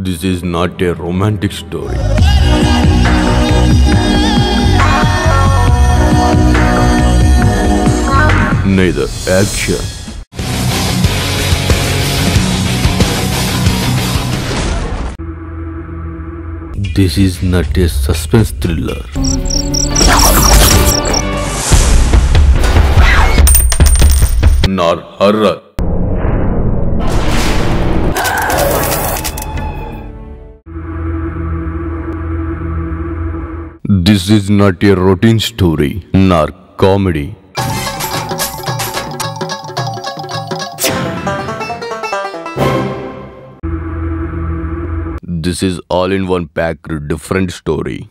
This is not a romantic story. Neither action. This is not a suspense thriller. Nor horror. This is not a routine story, nor comedy. This is all in one packed different story.